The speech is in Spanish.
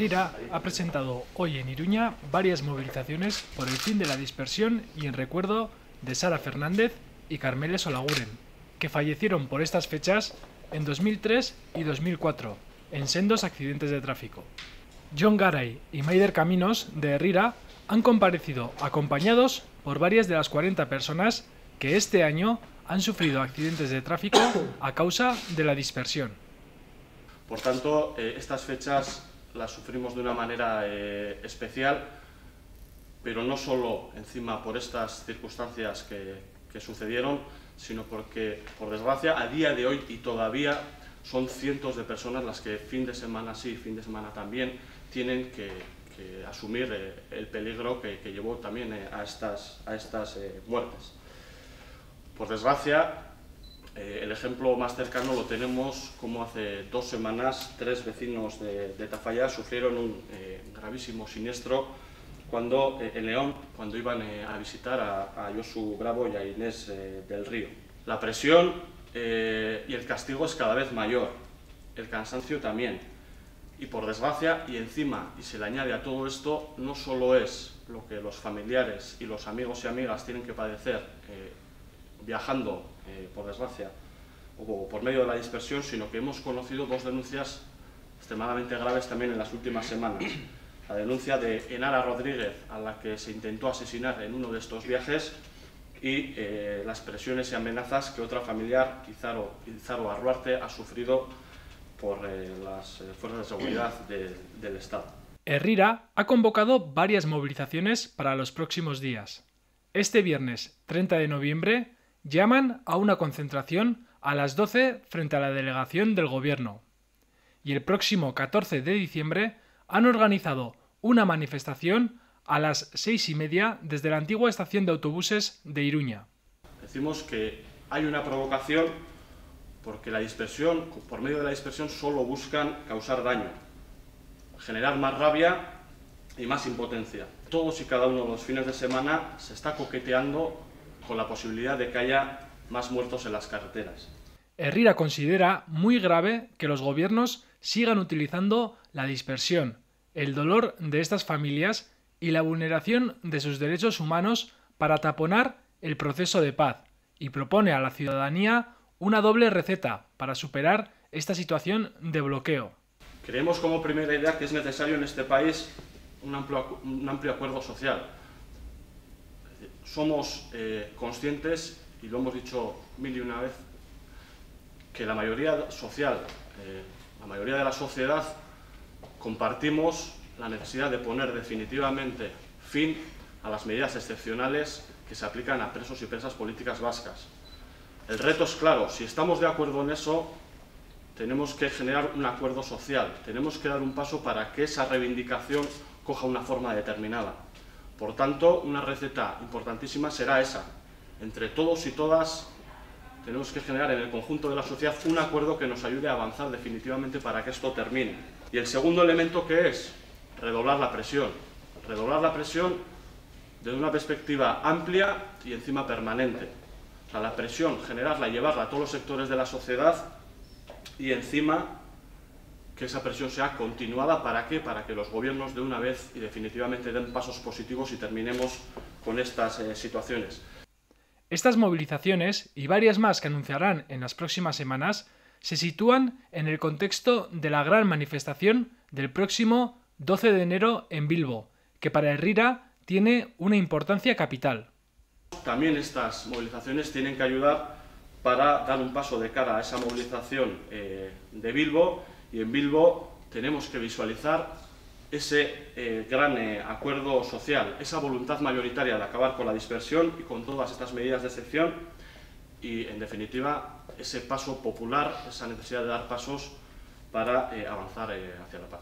Herrira ha presentado hoy en Iruña varias movilizaciones por el fin de la dispersión y en recuerdo de Sara Fernández y Carmeles Olaguren, que fallecieron por estas fechas en 2003 y 2004 en sendos accidentes de tráfico. John Garay y Maider Caminos de Herrira han comparecido acompañados por varias de las 40 personas que este año han sufrido accidentes de tráfico a causa de la dispersión. Por tanto, eh, estas fechas las sufrimos de una manera eh, especial, pero no solo encima por estas circunstancias que, sucedieron, sino porque, por desgracia, a día de hoy y todavía son cientos de personas las que fin de semana sí, fin de semana también, tienen que, asumir eh, el peligro que, llevó también a estas, a estas muertes. Por desgracia, eh, el ejemplo más cercano lo tenemos como hace dos semanas tres vecinos de, Tafalla sufrieron un eh, gravísimo siniestro cuando, eh, en León cuando iban a visitar a, a, Josu Bravo y a Inés del Río. La presión y el castigo es cada vez mayor, el cansancio también. Y por desgracia, y encima, y se le añade a todo esto, no solo es lo que los familiares y los amigos y amigas tienen que padecer viajando, eh, por desgracia, o por medio de la dispersión, sino que hemos conocido dos denuncias extremadamente graves también en las últimas semanas. La denuncia de Enara Rodríguez, a la que se intentó asesinar en uno de estos viajes, y eh, las presiones y amenazas que otra familiar, Izaro, Izaro Arruarte, ha sufrido por eh, las fuerzas de seguridad del Estado. Herrira ha convocado varias movilizaciones para los próximos días. Este viernes 30 de noviembre llaman a una concentración a las 12 frente a la delegación del Gobierno. Y el próximo 14 de diciembre han organizado una manifestación a las seis y media desde la antigua estación de autobuses de Iruña. Decimos que hay una provocación porque la dispersión, por medio de la dispersión, solo buscan causar daño, generar más rabia y más impotencia. Todos y cada uno de los fines de semana se está coqueteando con la posibilidad de que haya más muertos en las carreteras. Herrera considera muy grave que los gobiernos sigan utilizando la dispersión, el dolor de estas familias y la vulneración de sus derechos humanos para taponar el proceso de paz y propone a la ciudadanía una doble receta para superar esta situación de bloqueo. Creemos como primera idea que es necesario en este país un amplio, un amplio acuerdo social, somos eh, conscientes, y lo hemos dicho mil y una vez, que la mayoría social, eh, la mayoría de la sociedad, compartimos la necesidad de poner definitivamente fin a las medidas excepcionales que se aplican a presos y presas políticas vascas. El reto es claro, si estamos de acuerdo en eso, tenemos que generar un acuerdo social, tenemos que dar un paso para que esa reivindicación coja una forma determinada. Por tanto, una receta importantísima será esa. Entre todos y todas tenemos que generar en el conjunto de la sociedad un acuerdo que nos ayude a avanzar definitivamente para que esto termine. Y el segundo elemento que es redoblar la presión. Redoblar la presión desde una perspectiva amplia y encima permanente. O sea, la presión, generarla y llevarla a todos los sectores de la sociedad y encima que esa presión sea continuada. ¿Para qué? Para que los gobiernos de una vez y definitivamente den pasos positivos y terminemos con estas eh, situaciones. Estas movilizaciones y varias más que anunciarán en las próximas semanas se sitúan en el contexto de la gran manifestación del próximo 12 de enero en Bilbo, que para Herrera tiene una importancia capital. También estas movilizaciones tienen que ayudar para dar un paso de cara a esa movilización eh, de Bilbo y en Bilbo tenemos que visualizar ese eh, gran eh, acuerdo social, esa voluntad mayoritaria de acabar con la dispersión y con todas estas medidas de excepción y, en definitiva, ese paso popular, esa necesidad de dar pasos para eh, avanzar hacia la paz.